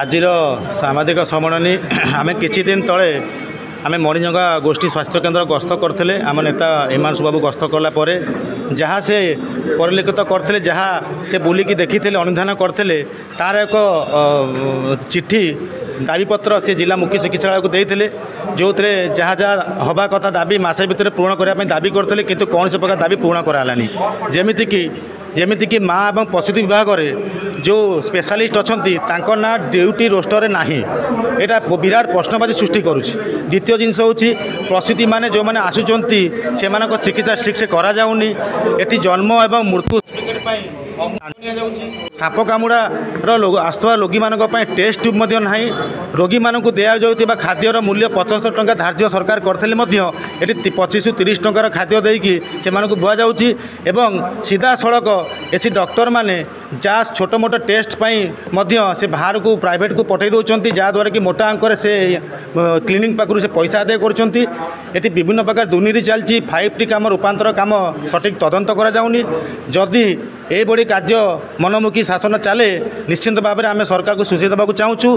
ଆଜିର ସାମ୍ବାଦିକ ସମ୍ମିଳନୀ ଆମେ କିଛି ଦିନ ତଳେ ଆମେ ମଣିଜଙ୍ଗା ଗୋଷ୍ଠୀ ସ୍ୱାସ୍ଥ୍ୟକେନ୍ଦ୍ର ଗସ୍ତ କରିଥିଲେ ଆମ ନେତା ହିମାଂଶୁ ବାବୁ ଗସ୍ତ କଲା ପରେ ଯାହା ସେ ପରିଲିଖିତ କରିଥିଲେ ଯାହା ସେ ବୁଲିକି ଦେଖିଥିଲେ ଅନୁଧ୍ୟାନ କରିଥିଲେ ତାର ଏକ ଚିଠି দাবিপତ୍ର ସେ ଜିଲ୍ଲା ମୁଖ୍ୟ ଚିକିତ୍ସାଳୟକୁ ଦେଇଥିଲେ ଯେଉଁଥିରେ ଯାହା ଯାହା ହେବା କଥା ଦାବି ମାସେ ଭିତରେ ପୂରଣ କରିବା ପାଇଁ ଦାବି କରୁଥିଲେ କିନ୍ତୁ କୌଣସି ପ୍ରକାର ଦାବି ପୂରଣ କରାହେଲାନି ଯେମିତିକି ଯେମିତିକି ମା ଏବଂ ପ୍ରସୂତି ବିଭାଗରେ ଯେଉଁ ସ୍ପେଶାଲିଷ୍ଟ ଅଛନ୍ତି ତାଙ୍କ ନାଁ ଡ୍ୟୁଟି ରୋଷ୍ଟରରେ ନାହିଁ ଏଇଟା ବିରାଟ ପ୍ରଶ୍ନବାଚୀ ସୃଷ୍ଟି କରୁଛି ଦ୍ୱିତୀୟ ଜିନିଷ ହେଉଛି ପ୍ରସୂତିମାନେ ଯେଉଁମାନେ ଆସୁଛନ୍ତି ସେମାନଙ୍କ ଚିକିତ୍ସା ଠିକ୍ସେ କରାଯାଉନି ଏଠି ଜନ୍ମ ଏବଂ ମୃତ୍ୟୁ সাপ কামুড়ার আসুবা রোগী মানক টেস্ট টিউব না রোগী মানুষ দিয়া খাদ্যর মূল্য পঁচস্তর টাকা ধার্য সরকার করলে এটি পঁচিশ তিরিশ টাকার খাদ্য দিয়ে সে বুয়া যাচ্ছি এবং সিধা সড়ক এটি ডক্টর মানে যা ছোট মোট টেস্ট সে বাহারক প্রাইভেট কু পঠাই দেওয়া যাদ্বারা কি মোটা অঙ্করে সে ক্লিনিক পাখু সে পয়সা আদায় করছেন এটি বিভিন্ন প্রকার দুর্নীতি চালছে ফাইভ টি কাম রূপান্তর কাম সঠিক তদন্ত করা যাওনি যদি ଏହିଭଳି କାର୍ଯ୍ୟ ମନମୁଖୀ ଶାସନ ଚାଲେ ନିଶ୍ଚିନ୍ତ ଭାବରେ ଆମେ ସରକାରକୁ ସୁଶୀଳ ଦେବାକୁ ଚାହୁଁଛୁ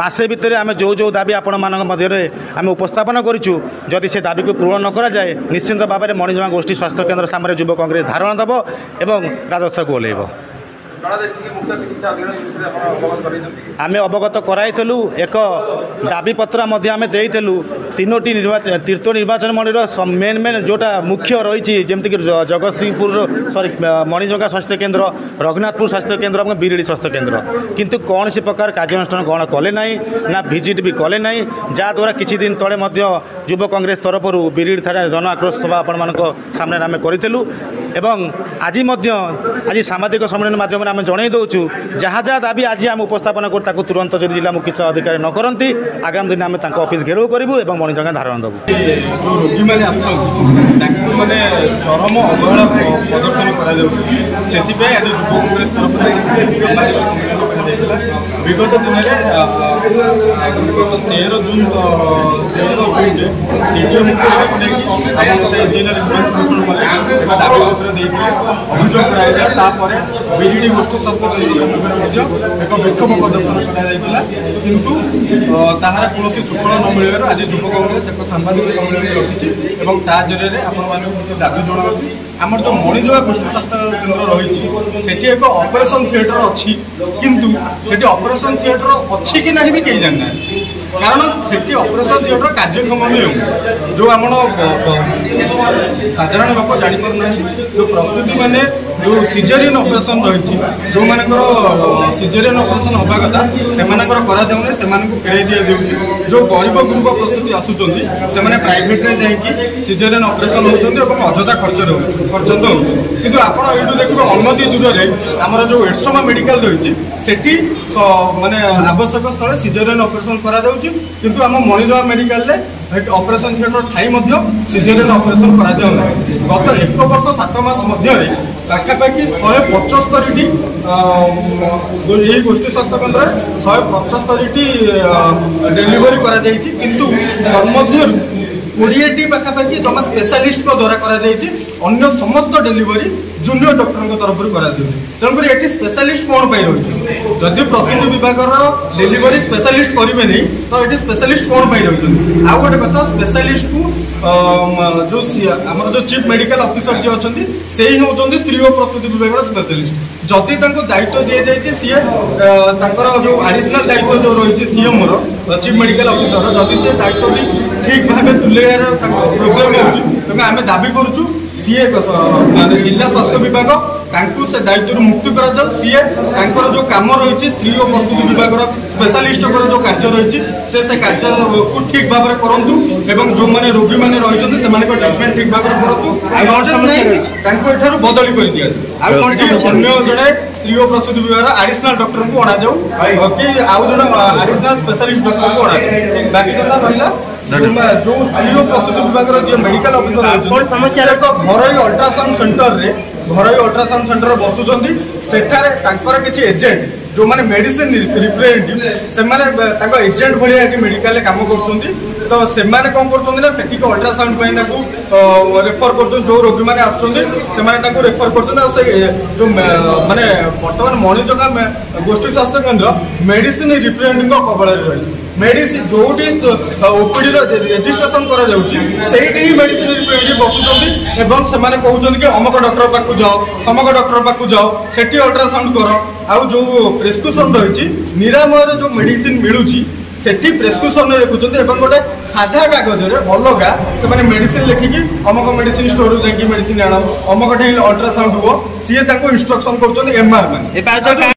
ମାସେ ଭିତରେ ଆମେ ଯେଉଁ ଯେଉଁ ଦାବି ଆପଣମାନଙ୍କ ମଧ୍ୟରେ ଆମେ ଉପସ୍ଥାପନ କରିଛୁ ଯଦି ସେ ଦାବିକୁ ପୂରଣ ନ କରାଯାଏ ନିଶ୍ଚିନ୍ତ ଭାବରେ ମଣିଜମା ଗୋଷ୍ଠୀ ସ୍ୱାସ୍ଥ୍ୟ କେନ୍ଦ୍ର ସାମ୍ନାରେ ଯୁବ କଂଗ୍ରେସ ଧାରଣା ଦେବ ଏବଂ ରାଜସ୍ୱକୁ ଓହ୍ଲାଇବ ଆମେ ଅବଗତ କରାଇଥିଲୁ ଏକ ଦାବିପତ୍ର ମଧ୍ୟ ଆମେ ଦେଇଥିଲୁ ତିନୋଟି ନିର୍ବାଚନ ତୀର୍ଥ ନିର୍ବାଚନ ମଣ୍ଡଳୀର ମେନ୍ ମେନ୍ ଯେଉଁଟା ମୁଖ୍ୟ ରହିଛି ଯେମିତିକି ଜଗତସିଂହପୁର ସରି ମଣିଜଙ୍ଗା ସ୍ୱାସ୍ଥ୍ୟ କେନ୍ଦ୍ର ରଘୁନାଥପୁର ସ୍ୱାସ୍ଥ୍ୟ କେନ୍ଦ୍ର ଏବଂ ବିରିଡ଼ି ସ୍ୱାସ୍ଥ୍ୟ କେନ୍ଦ୍ର କିନ୍ତୁ କୌଣସି ପ୍ରକାର କାର୍ଯ୍ୟାନୁଷ୍ଠାନ ଗ୍ରହଣ କଲେ ନାହିଁ ନା ଭିଜିଟ୍ ବି କଲେ ନାହିଁ ଯାହାଦ୍ୱାରା କିଛି ଦିନ ତଳେ ମଧ୍ୟ ଯୁବ କଂଗ୍ରେସ ତରଫରୁ ବିରିଡ଼ି ଥାନାରେ ଜନ ଆକ୍ରୋଶ ସଭା ଆପଣମାନଙ୍କ ସାମ୍ନାରେ ଆମେ କରିଥିଲୁ এবং আজি ମଧ୍ୟ আজি ସାମ୍ବାଦିକ ସମ୍ମିଳନୀ ମାଧ୍ୟମରେ ଆମେ ଜଣାଇ ଦେଉଛୁ ଯାହା ଯାହା ଦାବି ଆଜି ଆମେ ଉପସ୍ଥାପନ କରୁ ତାକୁ ତୁରନ୍ତ ଯଦି ଜିଲ୍ଲା ମୁଖ୍ୟ ଅଧିକାରୀ ନ କରନ୍ତି ଆଗାମୀ ଦିନ ଆମେ ତାଙ୍କ ଅଫିସ୍ ଘେରାଉ କରିବୁ ଏବଂ ମଣିଜଙ୍ଗା ଧାରଣା ଦେବୁ ରୋଗୀମାନେ ଆସୁଛନ୍ତି ତାଙ୍କୁ ମାନେ ଚରମ ଅବହେଳା ପ୍ରଦର୍ଶନ କରାଯାଉଛି ସେଥିପାଇଁ ଆଜି ଯୁବ କଂଗ୍ରେସ ତରଫରୁ ସାମ୍ବାଦିକ ସମ୍ମିଳନୀ ବିଗତ ଦିନରେ ତେର ଜୁନ୍ ତେର ଜୁନ୍ରେ ସିଡିଓ ମୁଖ୍ୟକୁ ନେଇକି ଇଞ୍ଜିନିୟରିଂ ବ୍ରାଞ୍ଚ ଘୋଷଣା କଲେ ଏକ ଦାବିପତ୍ର ଦେଇଥିଲେ ଅଭିଯୋଗ କରାଯାଇଥିଲା ତାପରେ ବିଜେଡି ଗୋଷ୍ଠୀ ସଂସ୍କୃତି ସମ୍ମୁଖରେ ମଧ୍ୟ ଏକ ବିକ୍ଷୋଭ ପ୍ରଦର୍ଶନ କରାଯାଇଥିଲା କିନ୍ତୁ ତାହାର କୌଣସି ସୁଫଳ ନ ମିଳିବାରୁ ଆଜି ଯୁବ କଂଗ୍ରେସ ଏକ ସାମ୍ବାଦିକ ସମ୍ମିଳନୀ ରଖିଛି ଏବଂ ତା ଜରିଆରେ ଆପଣମାନଙ୍କୁ କିଛି ଦାବି ଜଣାଉଛି ଆମର ଯେଉଁ ମଣିଜୋଆ ଗୋଷ୍ଠୀ ସ୍ୱାସ୍ଥ୍ୟ କେନ୍ଦ୍ର ରହିଛି ସେଠି ଏକ ଅପରେସନ୍ ଥିଏଟର ଅଛି କିନ୍ତୁ ସେଠି ଅପରେସନ୍ ଥିଏଟର ଅଛି କି ନାହିଁ ବି କେହି ଜାଣିନାହିଁ କାରଣ ସେଠି ଅପରେସନ୍ ଥିଏଟର କାର୍ଯ୍ୟକ୍ଷମ ବି ହେଉ ଯେଉଁ ଆମର ସାଧାରଣ ଲୋକ ଜାଣିପାରୁନାହିଁ ଯେଉଁ ପ୍ରସୂତିମାନେ ଯେଉଁ ସିଜେରିଆନ୍ ଅପରେସନ୍ ରହିଛି ଯେଉଁମାନଙ୍କର ସିଜେରିଆନ୍ ଅପରେସନ୍ ହେବା କଥା ସେମାନଙ୍କର କରାଯାଉନି ସେମାନଙ୍କୁ ଫେରାଇ ଦିଆଯାଉଛି ଯେଉଁ ଗରିବ ଗୃହ ପ୍ରସୂତି ଆସୁଛନ୍ତି ସେମାନେ ପ୍ରାଇଭେଟ୍ରେ ଯାଇକି ସିଜେରିଆନ୍ ଅପରେସନ୍ ହେଉଛନ୍ତି ଏବଂ ଅଯଥା ଖର୍ଚ୍ଚରେ ହେଉଛନ୍ତି ଖର୍ଚ୍ଚ ହେଉଛନ୍ତି কিন্তু আপনার এইটু দেখবে অনমতি দূরের আমার যে এরসমা মেডিকাল রয়েছে সেটি মানে আবশ্যক স্থলে সিজরিয়ান অপরেসন করা যাচ্ছে কিন্তু আমার মণিদা মেডিকাল অপরেসন থিয়েটর থাই সিজরিয়ান সিজোরিয়ান অপরেসন করা যাও না গত এক বর্ষ সাত মাস মধ্যে পাখাপাখি শহে পঁচস্তরিটি এই গোষ্ঠী স্বাস্থ্য কেন্দ্রে শহে পঁচস্তরিটি ডেলিভারি করা যাই কিন্তু তার মধ্যে কোড়িয়েটি পাখাপাখি জমা স্পেশালিষ্টଙ୍କ ଦ୍ୱାରା କରାଯାଇଛି ଅନ୍ୟ ସମସ୍ତ ଡେଲିଭରି ଜୁନିୟର ଡକ୍ଟରଙ୍କ ତରଫରୁ କରାଯାଉଛି ତେଣୁକରି ଏଠି ସ୍ପେଶାଲିଷ୍ଟ କ'ଣ ପାଇଁ ରହିଛି ଯଦି ପ୍ରସୂତି ବିଭାଗର ଡେଲିଭରି ସ୍ପେଶାଲିଷ୍ଟ କରିବେନି ତ ଏଠି ସ୍ପେଶାଲିଷ୍ଟ କ'ଣ ପାଇଁ ରହିଛନ୍ତି ଆଉ ଗୋଟେ କଥା ସ୍ପେଶାଲିଷ୍ଟକୁ ଯେଉଁ ଆମର ଯେଉଁ ଚିଫ୍ ମେଡିକାଲ ଅଫିସର ଯିଏ ଅଛନ୍ତି ସେଇ ହେଉଛନ୍ତି ସ୍ତ୍ରୀ ଓ ପ୍ରସୂତି ବିଭାଗର ସ୍ପେଶାଲିଷ୍ଟ ଯଦି ତାଙ୍କୁ ଦାୟିତ୍ୱ ଦିଆଯାଇଛି ସିଏ ତାଙ୍କର ଯେଉଁ ଆଡିସନାଲ ଦାୟିତ୍ୱ ଯେଉଁ ରହିଛି ସିଏମ୍ର ଚିଫ୍ ମେଡିକାଲ ଅଫିସର ଯଦି ସିଏ ଦାୟିତ୍ୱଟି ଠିକ୍ ଭାବେ ତୁଲେଇବାର ତାଙ୍କ ପ୍ରୋବ୍ଲେମ୍ ହେଉଛି ତେବେ ଆମେ ଦାବି କରୁଛୁ ସିଏ ଜିଲ୍ଲା ସ୍ୱାସ୍ଥ୍ୟ ବିଭାଗ ତାଙ୍କୁ ସେ ଦାୟିତ୍ୱରୁ ମୁକ୍ତି କରାଯାଉ ସିଏ ତାଙ୍କର ଯେଉଁ କାମ ରହିଛି ସ୍ତ୍ରୀ ଓ ପଶୁ ବିଭାଗର ସ୍ପେଶାଲିଷ୍ଟଙ୍କର ଯେଉଁ କାର୍ଯ୍ୟ ରହିଛି ସେ ସେ କାର୍ଯ୍ୟକୁ ଠିକ୍ ଭାବରେ କରନ୍ତୁ ଏବଂ ଯେଉଁମାନେ ରୋଗୀମାନେ ରହିଛନ୍ତି ସେମାନଙ୍କ ଟ୍ରିଟମେଣ୍ଟ ଠିକ୍ ଭାବରେ କରନ୍ତୁ ତାଙ୍କୁ ଏଠାରୁ ବଦଳି କରିଦିଅନ୍ତୁ ଆଉ କ'ଣ ଅନ୍ୟ ଜଣେ ସ୍ତ୍ରୀ ଓ ପ୍ରସୂତି ବିଭାଗର ଆଡିସନାଲ ଡକ୍ଟରଙ୍କୁ ଅଣାଯାଉ କି ଆଉ ଜଣେ ଆଡିସନାଲ ସ୍ପେଶାଲିଷ୍ଟ ଡକ୍ଟରଙ୍କୁ ଅଣାଯାଉ ବାକି କଥା ରହିଲା जो स्त्री और विभाग जी मेडिकल समस्या एक घर अल्ट्रासाउंड सेन्टर में घर अल्ट्रासाउंड सेन्टर बसुँच किसी एजेंट जो मैंने मेडिसिन रिप्रेजेट से एजेंट भाया मेडिकल कम कर तो से कौन करना अल्ट्रासाउंड रेफर कर जो रोगी मैंने आसफर कर जो बर्तमान मणिजगा ଗୋଷ୍ଠୀ ସ୍ୱାସ୍ଥ୍ୟ କେନ୍ଦ୍ର ମେଡିସିନ ରିପ୍ରେଜେଣ୍ଟଙ୍କ କବଳରେ ରହିଛି ମେଡିସିନ ଯୋଉଠି ଓପିଡିର ରେଜିଷ୍ଟ୍ରେସନ କରାଯାଉଛି ସେଇଠି ହିଁ ମେଡିସିନ ରିପ୍ରେଜେଣ୍ଟେଟିଭ ବସୁଛନ୍ତି ଏବଂ ସେମାନେ କହୁଛନ୍ତି କି ଅମକ ଡକ୍ଟର ପାଖକୁ ଯାଅ ସମକ ଡକ୍ଟର ପାଖକୁ ଯାଅ ସେଠି ଅଲ୍ଟ୍ରାସାଉଣ୍ଡ କର ଆଉ ଯୋଉ ପ୍ରେସକ୍ରିପସନ ରହିଛି ନିରାମୟରେ ଯୋଉ ମେଡିସିନ ମିଳୁଛି ସେଠି ପ୍ରେସକ୍ରିପସନରେ ଲେଖୁଛନ୍ତି ଏବଂ ଗୋଟେ ସାଧା କାଗଜରେ ଅଲଗା ସେମାନେ ମେଡିସିନ ଲେଖିକି ଅମକ ମେଡିସିନ ଷ୍ଟୋରରୁ ଯାଇକି ମେଡିସିନ ଆଣ ଅମକ ଠେଇଁ ଅଲ୍ଟ୍ରାସାଉଣ୍ଡ ହୁଅ ସିଏ ତାଙ୍କୁ ଇନଷ୍ଟ୍ରକ୍ସନ କରୁଛନ୍ତି ଏମ୍ଆର୍ ମାନେ